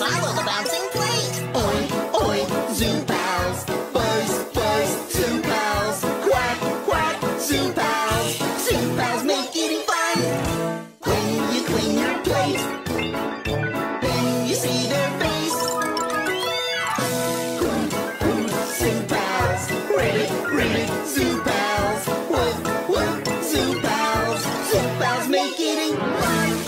follow the bouncing plate. Oi, oi, zoo pals. Buzz, buzz, zoo pals. Quack, quack, zoo pals. Zoo pals make eating fun. When you clean your plate, then you see their face. Hoot, hoot, zoo pals. Ribbit, ribbit, zoo pals. Woof, woof, zoo pals. Zoo pals make eating fun.